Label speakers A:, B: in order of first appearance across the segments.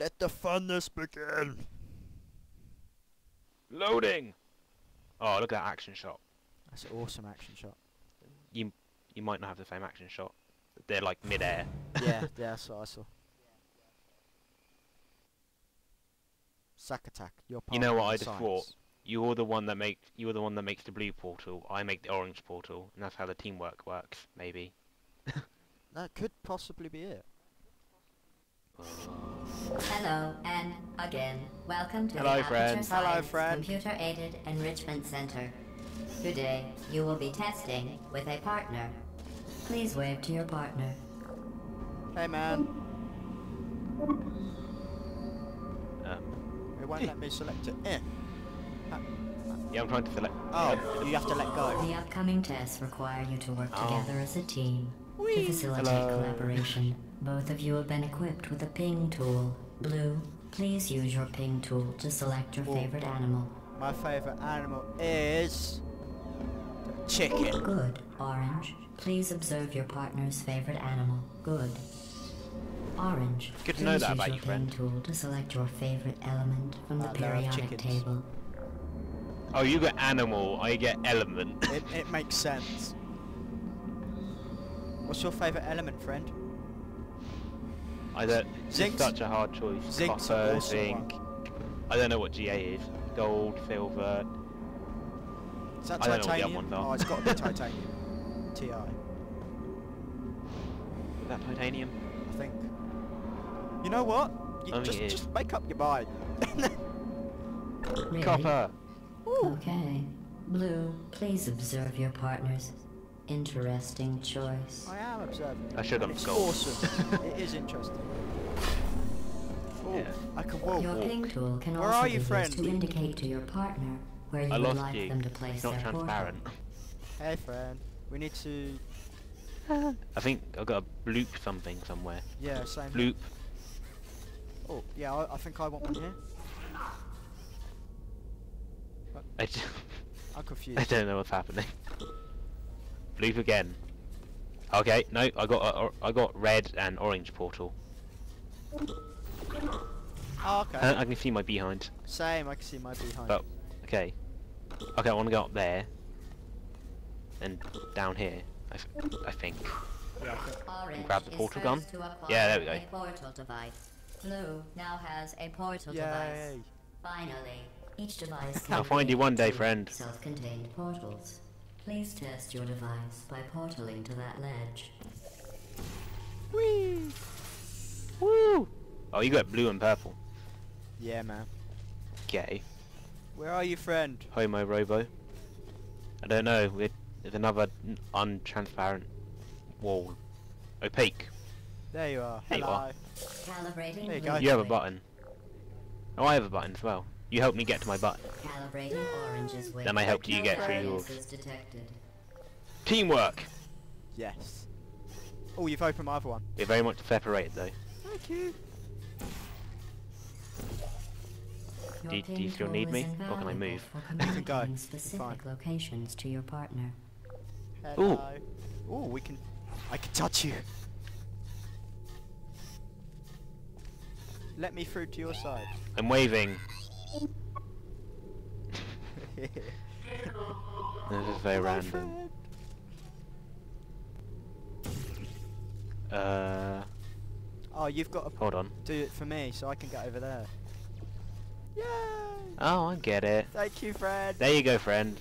A: Let the funness begin.
B: Loading. Oh, look at that action shot.
A: That's an awesome action shot.
B: You you might not have the same action shot. They're like mid-air.
A: yeah, yeah, that's what I saw. Sack attack. You're
B: You know what I just
A: science.
B: thought? You're the one that make you're the one that makes the blue portal. I make the orange portal, and that's how the teamwork works. Maybe.
A: That could possibly be it.
C: Hello, and again, welcome to
B: Hello,
C: the
B: friend.
C: Aperture
A: Hello,
C: Science. Computer-Aided Enrichment Center. Today, you will be testing with a partner. Please wave to your partner.
A: Hey man,
B: Um,
A: it won't let me select it. Eh.
B: yeah, I'm trying to select.
A: Oh, you have to let go.
C: The upcoming tests require you to work
B: Oh.
C: together as a team.
A: Whee!
C: To facilitate
B: Hello.
C: collaboration, both of you have been equipped with a ping tool. Blue, please use your ping tool to select your
A: Oh.
C: favorite animal.
A: My favourite animal is chicken.
C: Good. Orange, please observe your partner's favorite animal. Good. Orange,
B: Good to
C: please
B: know that
C: use
B: about
C: your
B: you, friend.
C: ping tool to select your favorite element from the
A: there
C: periodic
A: chickens.
C: table.
B: Oh, you get animal. I get element.
A: It, it makes sense. What's your favourite element, friend?
B: I don't. It's
A: Zinc's-
B: such a hard choice.
A: Zinc's
B: Copper,
A: awesome
B: zinc.
A: one.
B: I don't know what GA is. Gold, silver.
A: Is that
B: I don't know what the other
A: titanium?
B: ones are.
A: Oh, it's got to be titanium. Ti, I
B: Is that titanium?
A: I think. You know what? You
B: I
A: just just make up your mind.
C: Really?
B: Copper.
C: Okay. Blue, please observe your partner's interesting choice.
A: I am observing.
B: I should
A: and
B: have
A: It's
B: gold.
A: awesome. it is interesting. Oh,
B: Yeah.
A: I can walk.
C: Your ping tool can
A: Where
C: also be used
A: friend?
C: to indicate to your partner where you
B: I
C: would like
B: you.
C: them to place
B: It's not
C: their portal.
B: transparent.
A: Hey, friend. We need to.
B: I think I've got a bloop something somewhere.
A: Yeah, same. here.
B: Bloop.
A: Oh, yeah. I, I think I want one here.
B: I, d-
A: I'm
B: I
A: confused.
B: don't know what's happening. Bloop again. Okay, no, I got a, I got red and orange portal.
A: Oh, okay.
B: Uh, I can see my behind.
A: Same. I can see my behind.
B: But okay, okay, I want to go up there and down here. I, f- I think.
A: Yeah, I think-
C: Orange
B: grab the portal gun?
C: first to acquire
B: Yeah, there we go.
C: A portal device. Blue now has a portal
A: Yay.
C: device. Finally, each device can
B: I'll find you one day, friend.
C: Self-contained portals. Please test your device by portaling to that ledge.
A: Whee!
B: Woo! Oh, you got blue and purple.
A: Yeah, man.
B: Okay.
A: Where are you, friend?
B: Homo Robo. I don't know. We're, there's another untransparent wall. Opaque.
A: There you are.
B: There you
A: Hello.
B: are.
C: Calibrating.
A: There you go.
B: You have a button. Oh, I have a button as well. You helped me get to my button.
C: Calibrating orange's wave.
B: Then I helped you get through yours.
C: variances.
B: Teamwork!
A: Yes. Oh, you've opened my other one.
B: We're very much separated though.
A: Thank you.
B: Do you- do you still need me, or can I move?
C: For
A: You can go.
C: communicating specific
A: fine.
C: locations to your partner.
A: Hello. Ooh, we can. I can touch you. Let me through to your side.
B: I'm waving.
A: This
B: This is very random. Uh,
A: Oh, you've got to
B: hold on.
A: do it for me so I can get over there. Yay!
B: Oh, I get it.
A: Thank you, friend.
B: There you go, friend.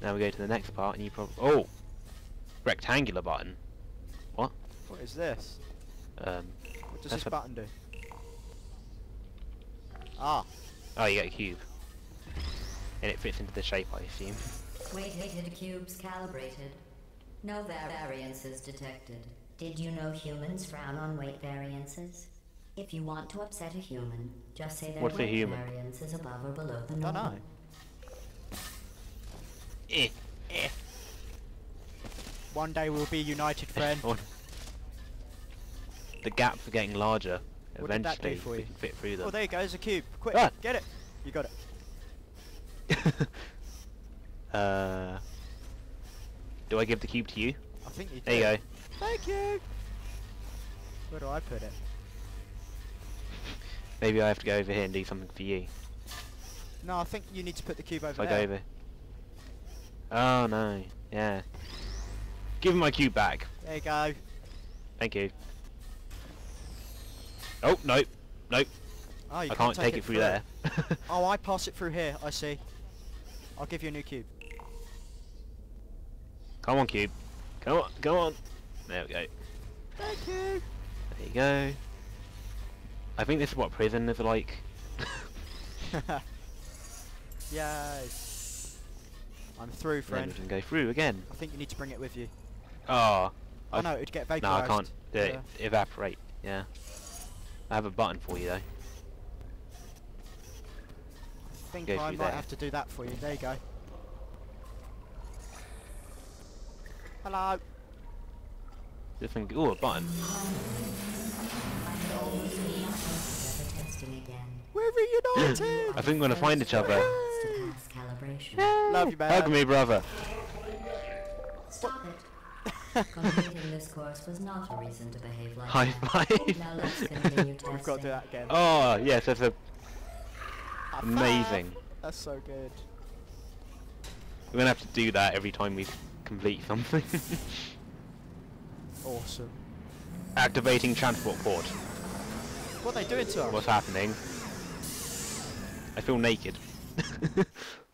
B: Now we go to the next part, and you probably oh, rectangular button. What?
A: What is this?
B: Um.
A: What does this button do? Ah,
B: Oh, you got a cube, and it fits into the shape, I assume.
C: Weighted cubes calibrated. No va- variances detected. Did you know humans frown on weight variances? If you want to upset a human, just say their
B: What's a
C: weight
B: human?
C: variance is above or below the
A: don't know.
B: Eh, eh.
A: One day we'll be united, friend.
B: The gaps are getting larger.
A: What do
B: Eventually,
A: for
B: we
A: you?
B: can fit through them.
A: Oh, there you go. There's a cube. Quick,
B: Ah.
A: get it. You got it.
B: uh, do I give the cube to you?
A: I think you.
B: There you go.
A: Thank you. Where do I put it?
B: Maybe I have to go over here and do something for you.
A: No, I think you need to put the cube over
B: If
A: over
B: I go over. Oh no, yeah. Give my cube back.
A: There you go.
B: Thank you. Oh, nope. Nope.
A: Oh, you
B: I can't take it through there.
A: Oh, I pass it through here. I see. I'll give you a new cube.
B: Come on, cube. Come on, come on. There we go.
A: Thank you.
B: There you go. I think this is what prison is like.
A: Yay. I'm through,
B: Then we
A: friend.
B: can go through again.
A: I think you need to bring it with you. Ah.
B: Oh.
A: Oh
B: I-
A: no, it'd get vaporized. No.
B: I can't it.
A: Yeah.
B: Evaporate. Yeah. I have a button for you though.
A: I think
B: Go
A: I might
B: there.
A: have to do that for you. There you go. Hello.
B: Just think, oh, a button.
C: Weather testing again.
A: We're reunited.
B: I think we're gonna find each other.
C: To pass calibration.
A: Love you, man.
B: Hug me, brother.
C: Stop it. Completing this course was not a reason to behave like
B: High five.
C: Now let's continue testing.
A: We've got to do that again.
B: Oh, yes, that's a
A: High five.
B: amazing.
A: That's so good.
B: We're gonna have to do that every time we complete something.
A: Awesome.
B: Activating transport port.
A: What are they doing to us?
B: What's happening? I feel naked.